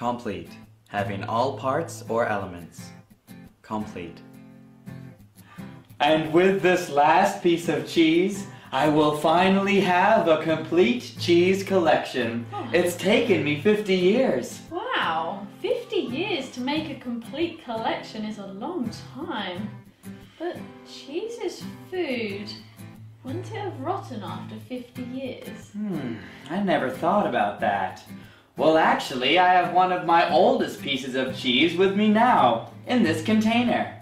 Complete. Having all parts or elements. Complete. And with this last piece of cheese, I will finally have a complete cheese collection. Oh. It's taken me 50 years. Wow, 50 years to make a complete collection is a long time. But cheese is food. Wouldn't it have rotten after 50 years? Hmm, I never thought about that. Well, actually, I have one of my oldest pieces of cheese with me now, in this container.